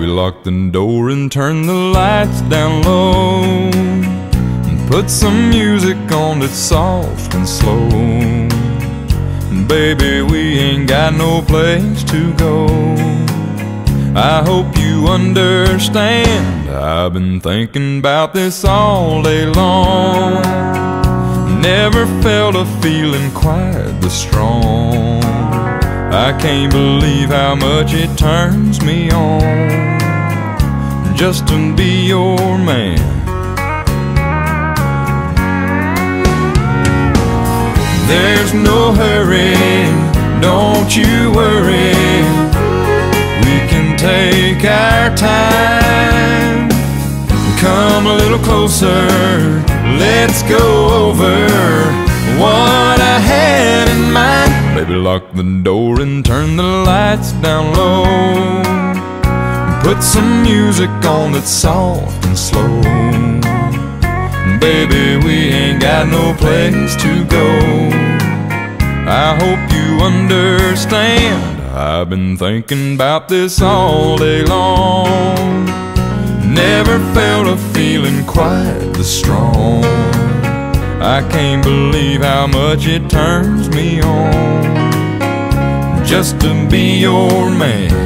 lock the door and turn the lights down low. And put some music on that's soft and slow. And Baby, we ain't got no place to go. I hope you understand. I've been thinking about this all day long. Never felt a feeling quite this strong. I can't believe how much it turns me on just to be your man. There's no hurry, don't you worry. We can take our time. Come a little closer, let's go over what lock the door and turn the lights down low. Put some music on that's soft and slow. Baby, we ain't got no place to go. I hope you understand. I've been thinking about this all day long. Never felt a feeling quite this strong. I can't believe how much it turns me on just to be your man.